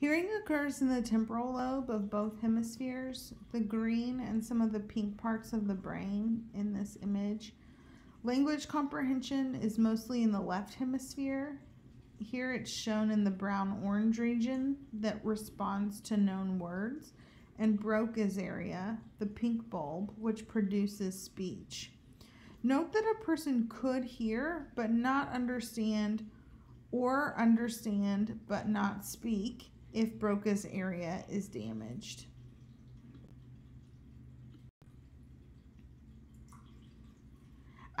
Hearing occurs in the temporal lobe of both hemispheres, the green and some of the pink parts of the brain in this image. Language comprehension is mostly in the left hemisphere. Here it's shown in the brown orange region that responds to known words, and Broca's area, the pink bulb, which produces speech. Note that a person could hear but not understand, or understand but not speak if Broca's area is damaged.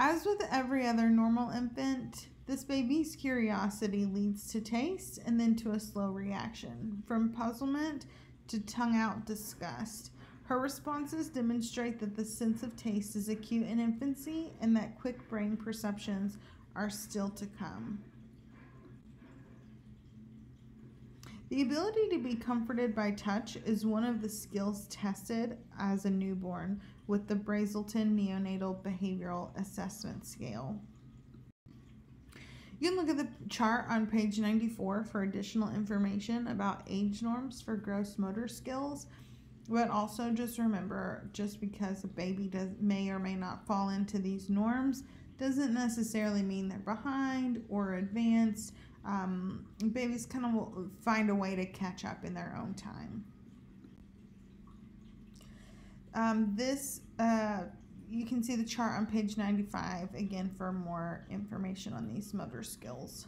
As with every other normal infant, this baby's curiosity leads to taste and then to a slow reaction, from puzzlement to tongue out disgust. Her responses demonstrate that the sense of taste is acute in infancy and that quick brain perceptions are still to come. The ability to be comforted by touch is one of the skills tested as a newborn with the Brazelton Neonatal Behavioral Assessment Scale. You can look at the chart on page 94 for additional information about age norms for gross motor skills. But also just remember, just because a baby does may or may not fall into these norms doesn't necessarily mean they're behind or advanced um, babies kind of will find a way to catch up in their own time. Um, this, uh, you can see the chart on page 95 again for more information on these motor skills.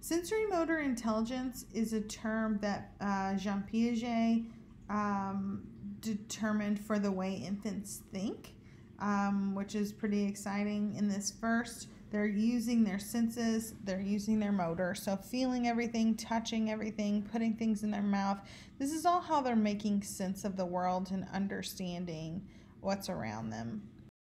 Sensory motor intelligence is a term that uh, Jean Piaget um, determined for the way infants think, um, which is pretty exciting. In this first they're using their senses, they're using their motor. So, feeling everything, touching everything, putting things in their mouth. This is all how they're making sense of the world and understanding what's around them.